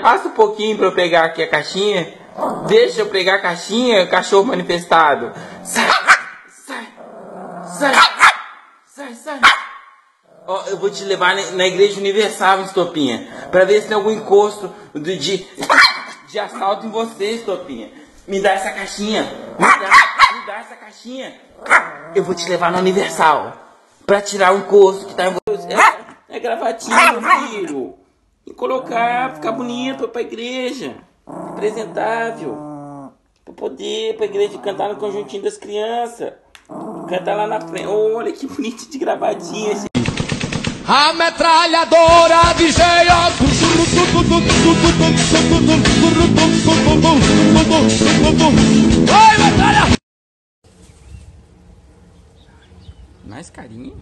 Passa um pouquinho pra eu pegar aqui a caixinha. Deixa eu pegar a caixinha, cachorro manifestado. Sai, sai, sai, sai, sai. Ó, eu vou te levar na Igreja Universal, Estopinha, pra ver se tem algum encosto de, de, de assalto em você, Estopinha. Me dá essa caixinha. Me dá, me dá essa caixinha. Eu vou te levar na Universal pra tirar o encosto que tá em você. É, é gravatinha, meu filho. E colocar, ficar bonito pra igreja. Apresentável. Pra poder, pra igreja cantar no conjuntinho das crianças. Cantar lá na frente. Olha que bonito de gravadinha. esse- A metralhadora de Oi, metralha! Mais carinho.